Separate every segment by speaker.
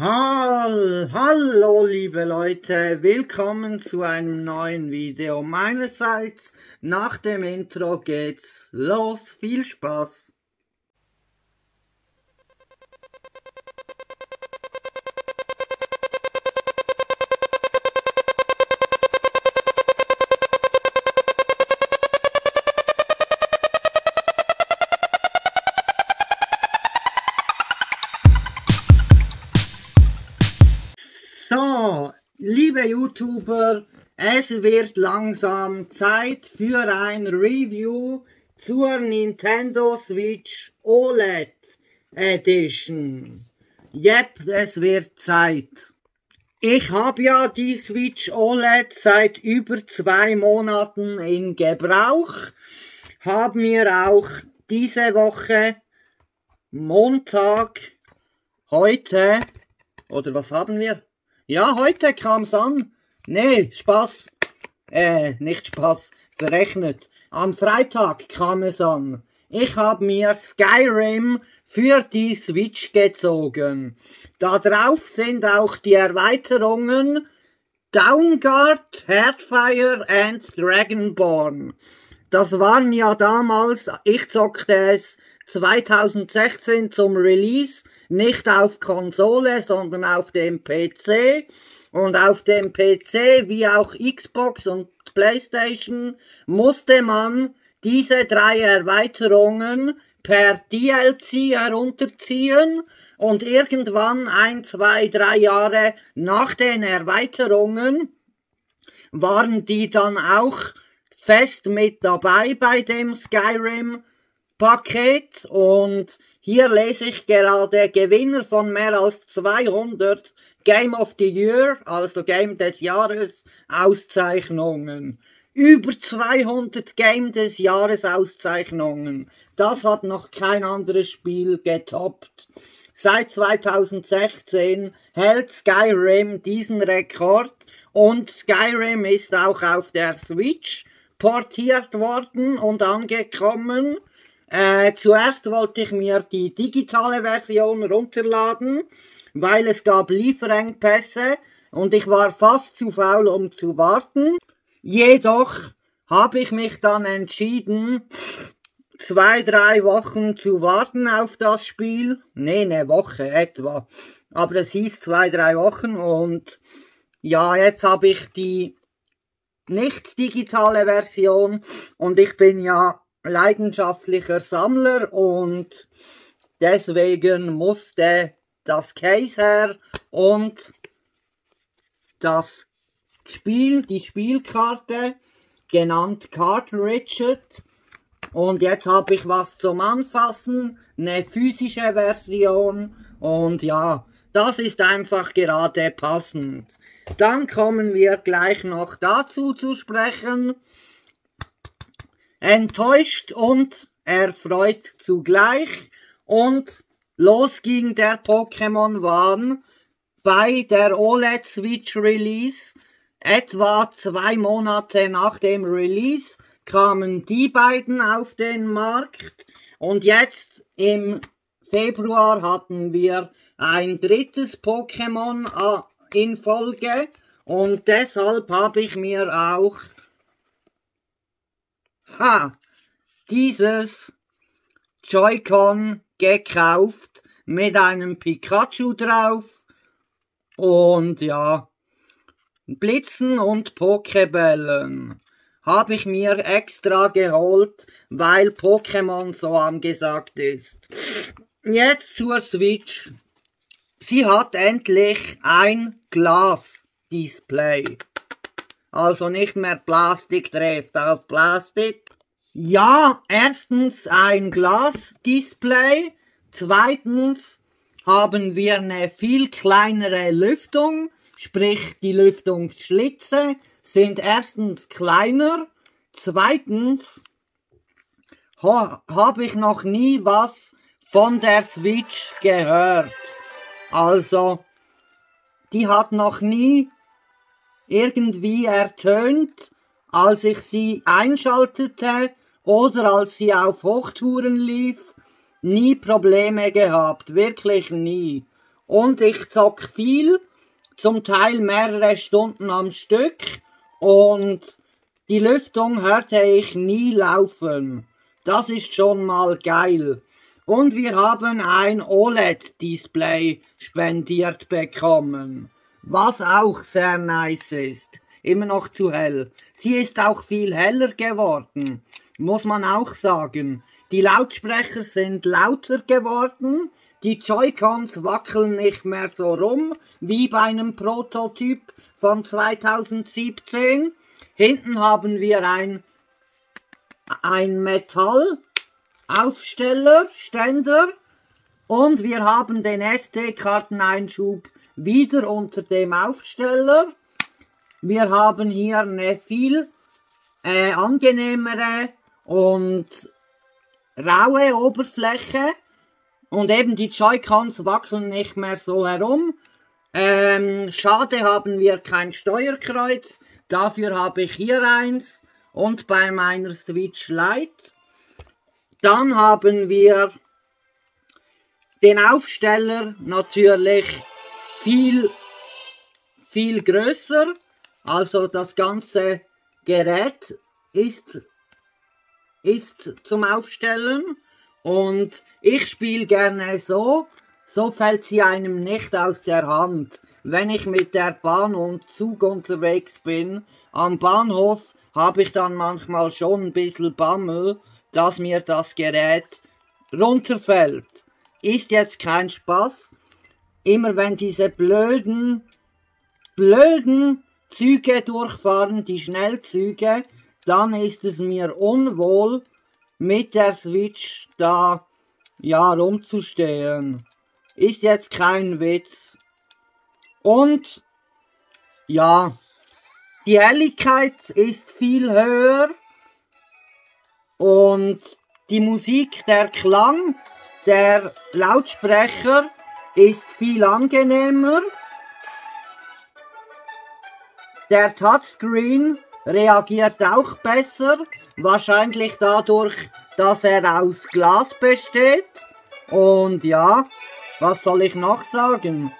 Speaker 1: Hall, hallo liebe Leute, willkommen zu einem neuen Video meinerseits. Nach dem Intro geht's los, viel Spaß. Liebe YouTuber, es wird langsam Zeit für ein Review zur Nintendo Switch OLED Edition. Yep, es wird Zeit. Ich habe ja die Switch OLED seit über zwei Monaten in Gebrauch, habe mir auch diese Woche Montag heute, oder was haben wir? Ja, heute kam's an. Nee, Spaß. Äh, nicht Spaß. Verrechnet. Am Freitag kam es an. Ich hab mir Skyrim für die Switch gezogen. Da drauf sind auch die Erweiterungen Downguard, Heartfire and Dragonborn. Das waren ja damals, ich zockte es 2016 zum Release nicht auf Konsole, sondern auf dem PC. Und auf dem PC wie auch Xbox und PlayStation musste man diese drei Erweiterungen per DLC herunterziehen und irgendwann ein, zwei, drei Jahre nach den Erweiterungen waren die dann auch fest mit dabei bei dem Skyrim Paket und hier lese ich gerade Gewinner von mehr als 200 Game of the Year, also Game des Jahres Auszeichnungen. Über 200 Game des Jahres Auszeichnungen. Das hat noch kein anderes Spiel getoppt. Seit 2016 hält Skyrim diesen Rekord und Skyrim ist auch auf der Switch portiert worden und angekommen äh, zuerst wollte ich mir die digitale Version runterladen, weil es gab Lieferengpässe und ich war fast zu faul, um zu warten. Jedoch habe ich mich dann entschieden, zwei, drei Wochen zu warten auf das Spiel. Nee, eine Woche etwa. Aber es hieß zwei, drei Wochen und ja, jetzt habe ich die nicht digitale Version und ich bin ja leidenschaftlicher Sammler und deswegen musste das Case her und das Spiel, die Spielkarte, genannt Cartridge. Und jetzt habe ich was zum Anfassen, eine physische Version und ja, das ist einfach gerade passend. Dann kommen wir gleich noch dazu zu sprechen, enttäuscht und erfreut zugleich. Und los ging der Pokémon One bei der OLED Switch Release. Etwa zwei Monate nach dem Release kamen die beiden auf den Markt. Und jetzt im Februar hatten wir ein drittes Pokémon äh, in Folge. Und deshalb habe ich mir auch ha, dieses Joy-Con gekauft mit einem Pikachu drauf und ja, Blitzen und Pokebällen habe ich mir extra geholt, weil Pokémon so angesagt ist. Jetzt zur Switch. Sie hat endlich ein Glas-Display. Also nicht mehr Plastik trifft auf Plastik. Ja, erstens ein Glasdisplay. Zweitens haben wir eine viel kleinere Lüftung. Sprich, die Lüftungsschlitze sind erstens kleiner. Zweitens ha, habe ich noch nie was von der Switch gehört. Also, die hat noch nie irgendwie ertönt, als ich sie einschaltete oder als sie auf Hochtouren lief. Nie Probleme gehabt, wirklich nie. und ich zock viel, zum Teil mehrere Stunden am Stück und die Lüftung hörte ich nie laufen. Das ist schon mal geil. Und wir haben ein OLED-Display spendiert bekommen, was auch sehr nice ist. Immer noch zu hell. Sie ist auch viel heller geworden, muss man auch sagen. Die Lautsprecher sind lauter geworden, die Joy-Cons wackeln nicht mehr so rum wie bei einem Prototyp von 2017. Hinten haben wir ein, ein Metallaufsteller, Ständer und wir haben den SD-Karteneinschub wieder unter dem Aufsteller. Wir haben hier eine viel äh, angenehmere und raue Oberfläche und eben die Joy-Cons wackeln nicht mehr so herum. Ähm, schade haben wir kein Steuerkreuz, dafür habe ich hier eins und bei meiner Switch Lite. Dann haben wir den Aufsteller natürlich viel, viel größer, also das ganze Gerät ist ist zum Aufstellen und ich spiele gerne so, so fällt sie einem nicht aus der Hand. Wenn ich mit der Bahn und Zug unterwegs bin, am Bahnhof habe ich dann manchmal schon ein bisschen Bammel, dass mir das Gerät runterfällt. Ist jetzt kein Spaß. Immer wenn diese blöden, blöden Züge durchfahren, die Schnellzüge, dann ist es mir unwohl, mit der Switch da, ja, rumzustehen. Ist jetzt kein Witz. Und, ja, die Helligkeit ist viel höher und die Musik, der Klang der Lautsprecher ist viel angenehmer. Der Touchscreen reagiert auch besser, wahrscheinlich dadurch, dass er aus Glas besteht. Und ja, was soll ich noch sagen?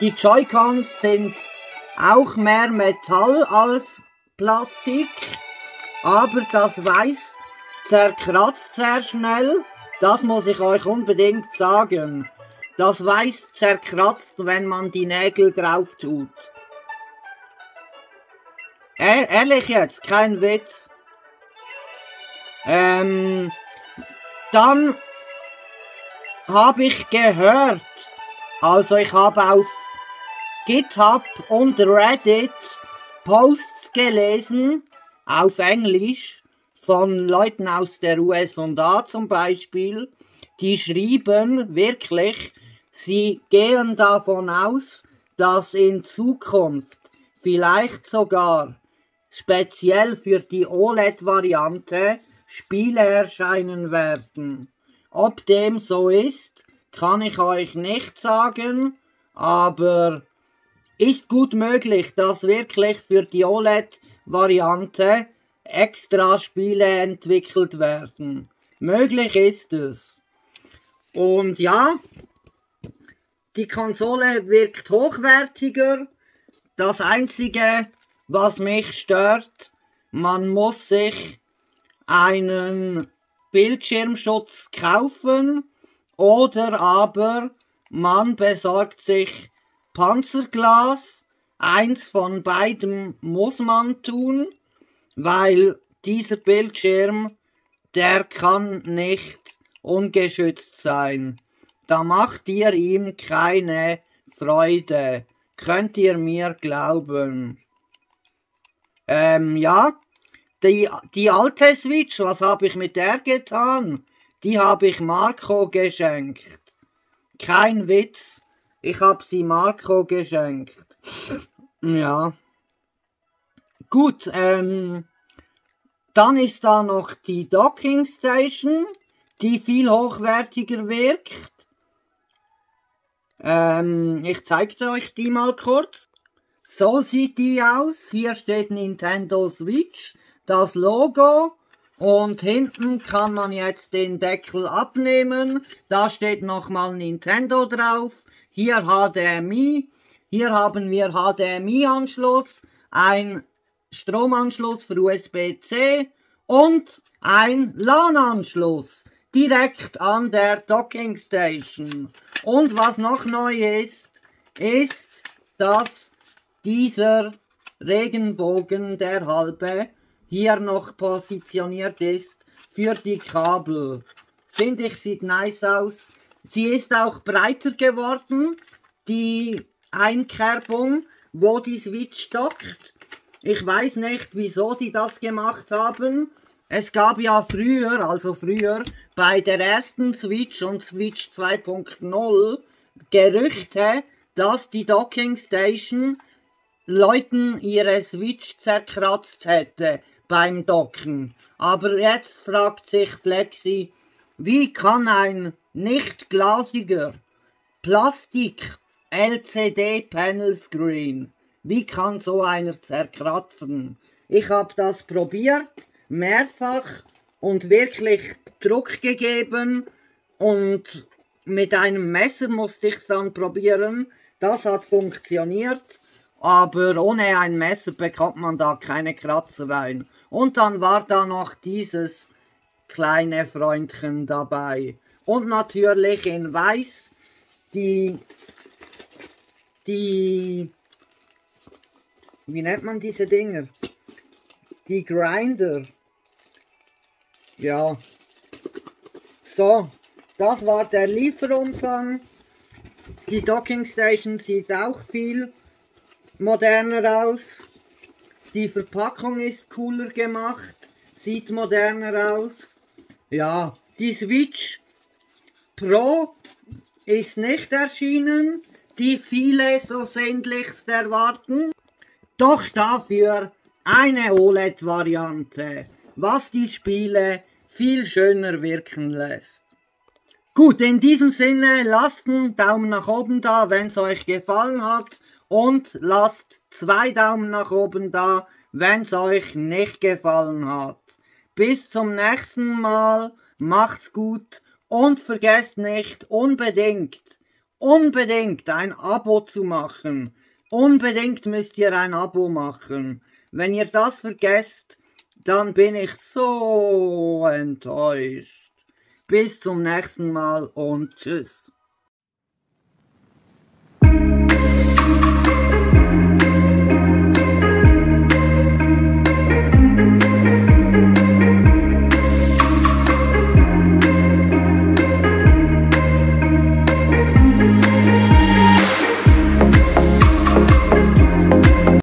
Speaker 1: Die Joy-Cons sind auch mehr Metall als Plastik, aber das Weiß zerkratzt sehr schnell. Das muss ich euch unbedingt sagen. Das Weiß zerkratzt, wenn man die Nägel drauf tut. E ehrlich jetzt, kein Witz. Ähm, dann habe ich gehört, also ich habe auf GitHub und Reddit Posts gelesen, auf Englisch, von Leuten aus der USA zum Beispiel, die schrieben wirklich, sie gehen davon aus, dass in Zukunft vielleicht sogar speziell für die OLED-Variante Spiele erscheinen werden. Ob dem so ist, kann ich euch nicht sagen, aber ist gut möglich, dass wirklich für die OLED-Variante extra Spiele entwickelt werden. Möglich ist es. Und ja, die Konsole wirkt hochwertiger. Das einzige, was mich stört, man muss sich einen Bildschirmschutz kaufen oder aber man besorgt sich Panzerglas. Eins von beiden muss man tun, weil dieser Bildschirm, der kann nicht ungeschützt sein. Da macht ihr ihm keine Freude. Könnt ihr mir glauben. Ähm, ja. Die, die alte Switch, was habe ich mit der getan? Die habe ich Marco geschenkt. Kein Witz. Ich habe sie Marco geschenkt. ja. Gut, ähm, dann ist da noch die Docking Station, die viel hochwertiger wirkt. Ähm, ich zeige euch die mal kurz. So sieht die aus. Hier steht Nintendo Switch, das Logo. Und hinten kann man jetzt den Deckel abnehmen. Da steht nochmal Nintendo drauf. hier HDMI, hier haben wir HDMI-Anschluss, ein Stromanschluss für USB-C und ein LAN-Anschluss direkt an der Docking Station. Und was noch neu ist, ist, dass dieser Regenbogen der halbe hier noch positioniert ist für die Kabel. Finde ich, sieht nice aus. Sie ist auch breiter geworden, die Einkerbung, wo die Switch dockt. Ich weiß nicht, wieso sie das gemacht haben. Es gab ja früher, also früher, bei der ersten Switch und Switch 2.0 Gerüchte, dass die Docking Station Leuten ihre Switch zerkratzt hätte beim Docken. Aber jetzt fragt sich Flexi, wie kann ein nicht glasiger Plastik LCD Panel Screen, wie kann so einer zerkratzen? Ich habe das probiert, mehrfach und wirklich Druck gegeben und mit einem Messer musste ich es dann probieren. Das hat funktioniert aber ohne ein Messer bekommt man da keine Kratzer rein. Und dann war da noch dieses kleine Freundchen dabei. Und natürlich in weiß die, die, wie nennt man diese Dinger? Die Grinder. Ja. So, das war der Lieferumfang. Die Docking Station sieht auch viel moderner aus. Die Verpackung ist cooler gemacht, sieht moderner aus. Ja, die Switch Pro ist nicht erschienen, die viele so sehnlichst erwarten. Doch dafür eine OLED-Variante, was die Spiele viel schöner wirken lässt. Gut, in diesem Sinne, lasst einen Daumen nach oben da, wenn es euch gefallen hat und lasst zwei Daumen nach oben da, wenn's euch nicht gefallen hat. Bis zum nächsten Mal, macht's gut und vergesst nicht unbedingt, unbedingt ein Abo zu machen. Unbedingt müsst ihr ein Abo machen. Wenn ihr das vergesst, dann bin ich so enttäuscht. Bis zum nächsten Mal und tschüss.